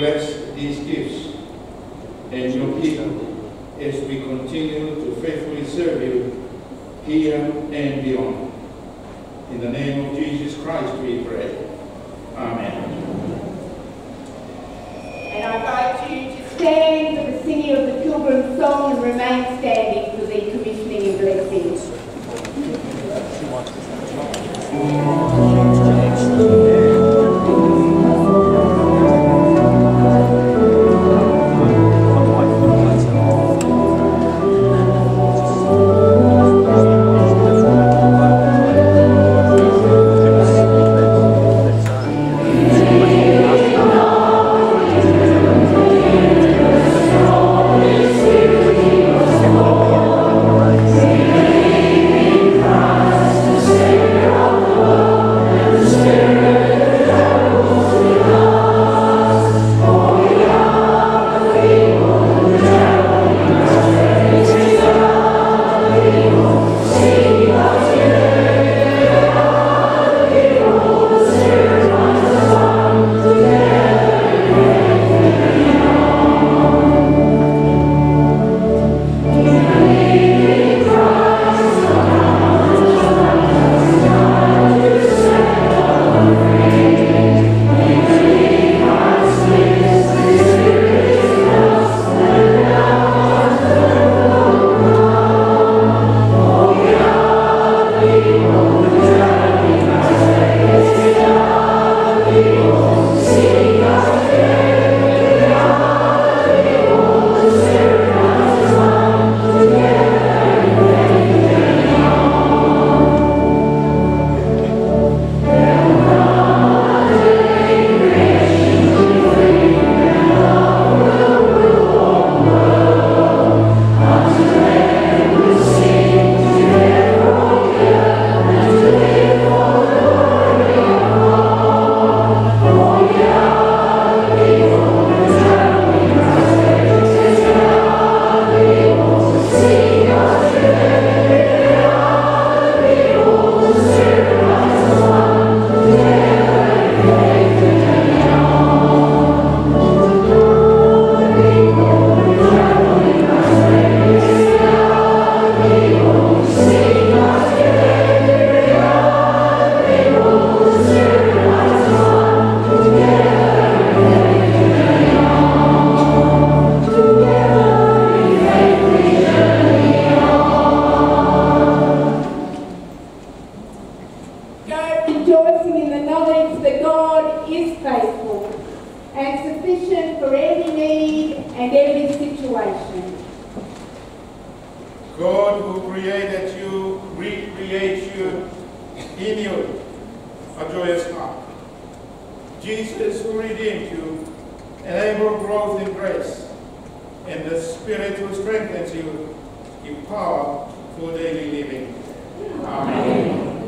bless these gifts and your people as we continue to faithfully serve you here and beyond. In the name of Jesus Christ we pray. Amen. And I invite you to stand for the singing of the Pilgrim Song and remain standing for the commissioning and blessing. And sufficient for every need and every situation. God who created you, recreate you in you a joyous heart. Jesus who redeemed you, enable growth in grace, and the Spirit who strengthens you, give power for daily living. Amen. Put